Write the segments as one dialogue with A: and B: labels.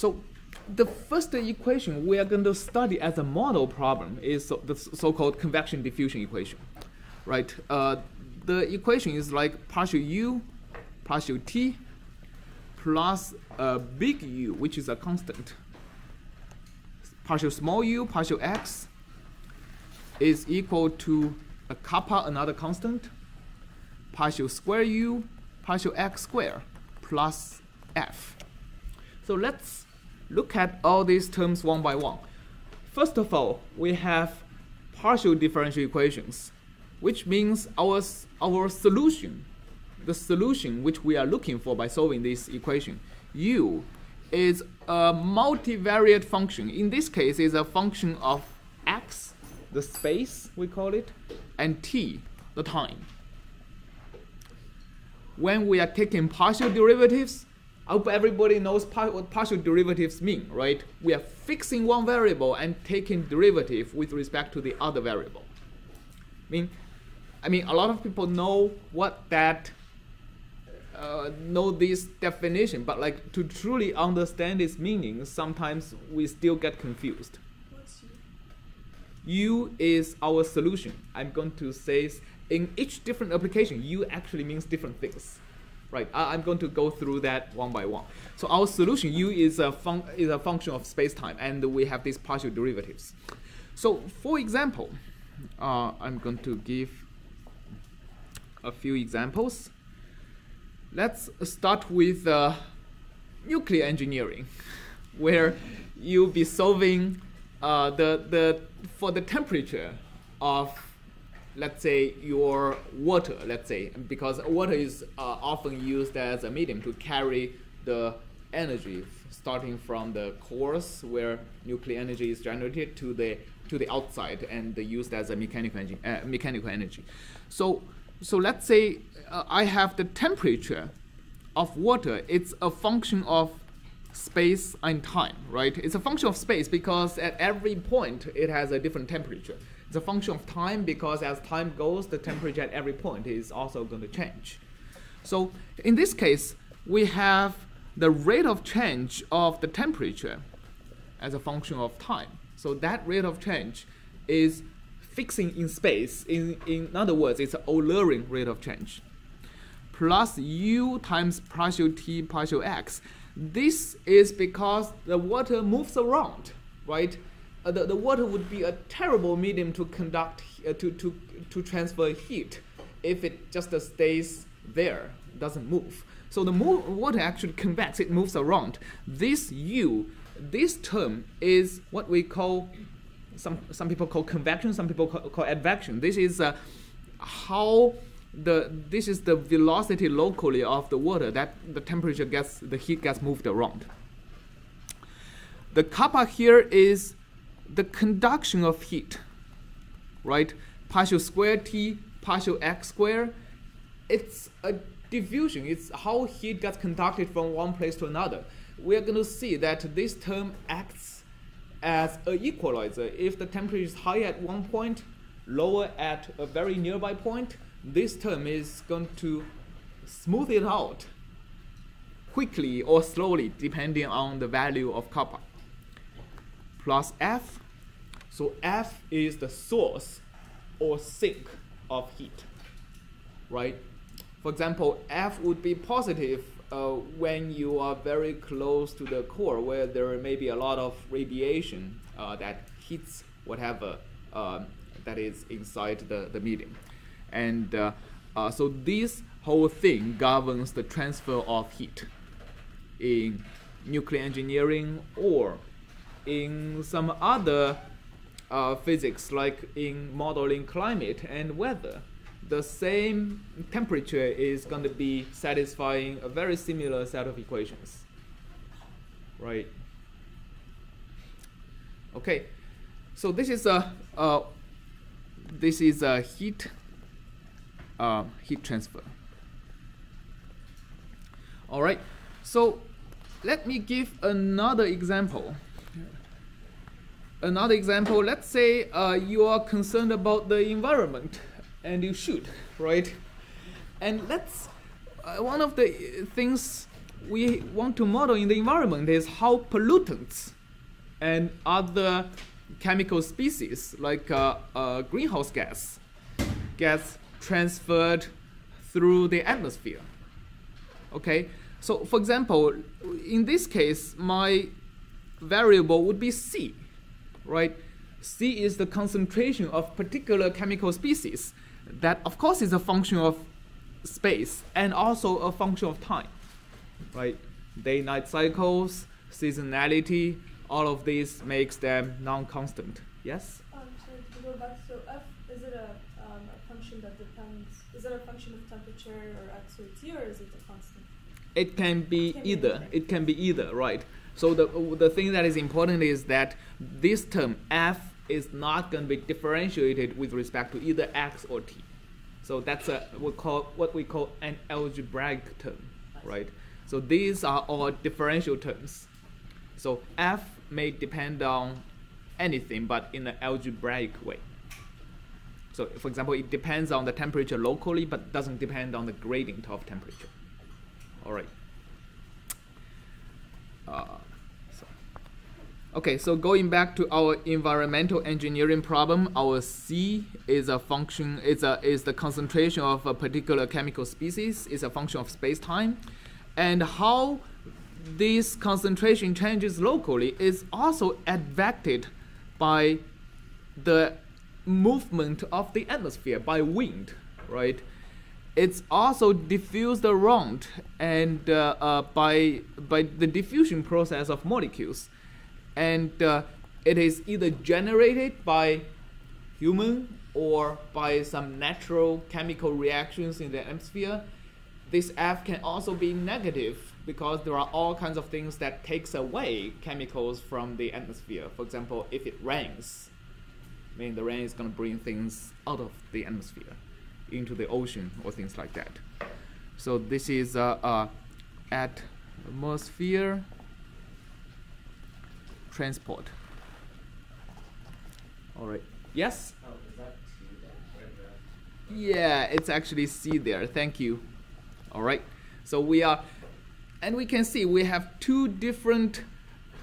A: So the first equation we are going to study as a model problem is the so-called convection diffusion equation, right? Uh, the equation is like partial u, partial t, plus a big U, which is a constant. Partial small u, partial x, is equal to a kappa, another constant, partial square u, partial x square, plus f. So let's look at all these terms one by one. First of all, we have partial differential equations, which means our, our solution, the solution which we are looking for by solving this equation, u, is a multivariate function. In this case, is a function of x, the space we call it, and t, the time. When we are taking partial derivatives, I hope everybody knows par what partial derivatives mean, right? We are fixing one variable and taking derivative with respect to the other variable. I mean, I mean, a lot of people know what that uh, know this definition, but like to truly understand its meaning, sometimes we still get confused. U is our solution. I'm going to say in each different application, U actually means different things. Right, I, am going to go through that one by one. So our solution U is a, fun is a function of space-time, and we have these partial derivatives. So for example, uh, I'm going to give a few examples. Let's start with uh, nuclear engineering, where you'll be solving uh, the, the, for the temperature of, let's say, your water, let's say, because water is uh, often used as a medium to carry the energy starting from the cores where nuclear energy is generated to the to the outside and used as a mechanical energy. Uh, mechanical energy. So so let's say uh, I have the temperature of water. It's a function of space and time, right? It's a function of space because at every point it has a different temperature. A function of time because as time goes, the temperature at every point is also going to change. So in this case, we have the rate of change of the temperature as a function of time. So that rate of change is fixing in space. In, in other words, it's an Eulerian rate of change. Plus u times partial t partial x this is because the water moves around, right? Uh, the, the water would be a terrible medium to conduct, uh, to, to, to transfer heat if it just uh, stays there, doesn't move. So the water actually convects, it moves around. This U, this term is what we call, some, some people call convection, some people call, call advection. This is uh, how the this is the velocity locally of the water that the temperature gets the heat gets moved around. The kappa here is the conduction of heat, right? Partial square t, partial x square. It's a diffusion. It's how heat gets conducted from one place to another. We are going to see that this term acts as an equalizer. If the temperature is high at one point, lower at a very nearby point, this term is going to smooth it out quickly or slowly depending on the value of kappa plus f so f is the source or sink of heat right? For example f would be positive uh, when you are very close to the core where there may be a lot of radiation uh, that hits whatever uh, that is inside the, the medium. And uh, uh, so this whole thing governs the transfer of heat in nuclear engineering or in some other uh, physics like in modeling climate and weather. The same temperature is going to be satisfying a very similar set of equations. Right? Okay. So this is a this is a heat uh, heat transfer. All right, so let me give another example. Another example, let's say uh, you are concerned about the environment and you should, right? And let's, uh, one of the things we want to model in the environment is how pollutants and other chemical species like uh, uh, greenhouse gas gets transferred through the atmosphere. Okay, so for example, in this case, my variable would be C, right? C is the concentration of particular chemical species. That, of course, is a function of space and also a function of time, right? Day-night cycles, seasonality, all of these makes them non-constant. Yes?
B: Um, sorry, to go back, so F, is it a, um, a function that depends, is it a function of temperature or X or T, or is it a constant?
A: It can be
B: Can be
A: either.
B: anything.
A: It can be either, right? So the the thing that is important is that this term f is not going to be differentiated with respect to either x or t. So that's a we call what we call an algebraic term, right? So these are all differential terms. So f may depend on anything, but in an algebraic way. So for example, it depends on the temperature locally, but doesn't depend on the gradient of temperature. All right. Uh. Okay, so going back to our environmental engineering problem, our C is a function is a is the concentration of a particular chemical species is a function of space-time, and how this concentration changes locally is also affected by the movement of the atmosphere by wind, right? It's also diffused around and uh, uh, by by the diffusion process of molecules, and uh, it is either generated by human or by some natural chemical reactions in the atmosphere. This F can also be negative because there are all kinds of things that takes away chemicals from the atmosphere. For example, if it rains, I mean the rain is going to bring things out of the atmosphere into the ocean or things like that. So this is uh, uh, atmosphere transport. All right. Yes.
C: Oh, is that T then?
A: Yeah, it's actually C there. Thank you. All right. So we are, and we can see we have two different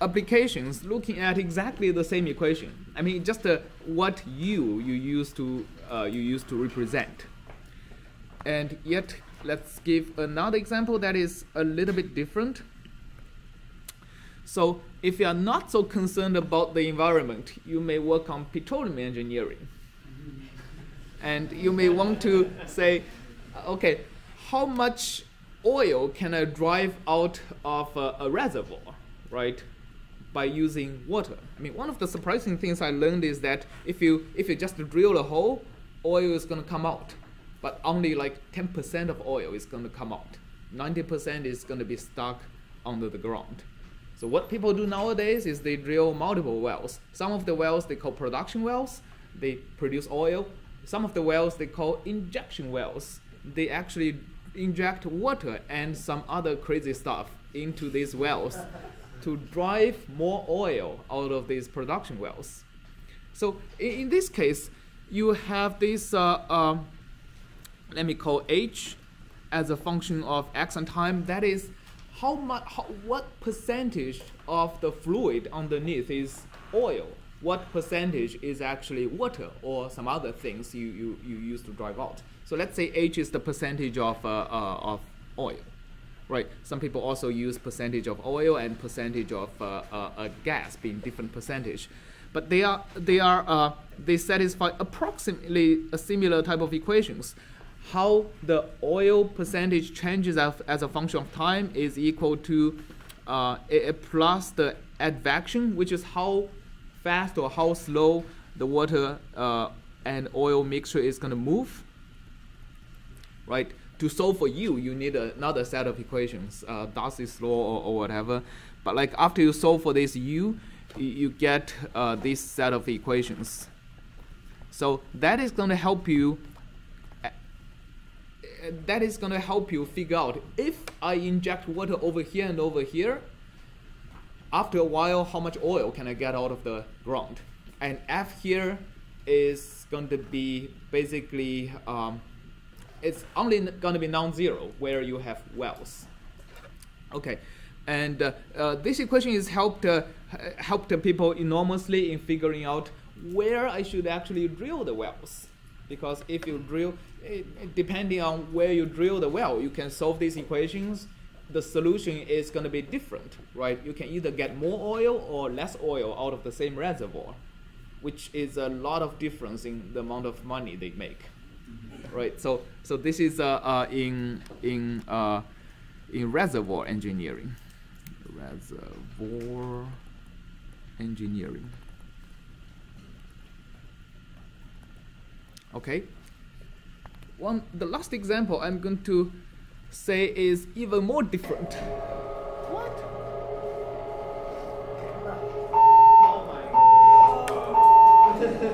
A: applications looking at exactly the same equation. I mean, just uh, what u you use to uh, you use to represent. And yet, let's give another example that is a little bit different. So, if you are not so concerned about the environment, you may work on petroleum engineering and you may want to say, okay, how much oil can I drive out of a, a reservoir, right? By using water. I mean, one of the surprising things I learned is that if you if you just drill a hole, oil is going to come out, but only like 10% of oil is going to come out. 90% is going to be stuck under the ground. So what people do nowadays is they drill multiple wells. Some of the wells they call production wells. They produce oil. Some of the wells they call injection wells. They actually inject water and some other crazy stuff into these wells to drive more oil out of these production wells. So in, this case, you have this, uh, um, let me call h as a function of x and time. That is how much, how, what percentage of the fluid underneath is oil? What percentage is actually water or some other things you, you, you use to drive out? So let's say H is the percentage of, uh, uh, of oil, right? Some people also use percentage of oil and percentage of uh, uh, gas being different percentage. But they are, they are, uh, they satisfy approximately a similar type of equations how the oil percentage changes as, as a function of time is equal to uh, a, a plus the advection, which is how fast or how slow the water uh, and oil mixture is going to move. Right? To solve for u, you need another set of equations, uh, Darcy's law or, or whatever. But like after you solve for this u, you, you get uh, this set of equations. So that is going to help you that is going to help you figure out if I inject water over here and over here, after a while, how much oil can I get out of the ground? And F here is going to be basically, um, it's only going to be non-zero where you have wells. Okay, and uh, uh, this equation is helped uh, helped people enormously in figuring out where I should actually drill the wells, because if you drill, eh, depending on where you drill the well, you can solve these equations. The solution is going to be different, right? You can either get more oil or less oil out of the same reservoir, which is a lot of difference in the amount of money they make right? So so this is uh, uh, in in uh, in reservoir engineering, reservoir engineering. Okay. One the last example I'm going to say is even more different. What?
C: Oh.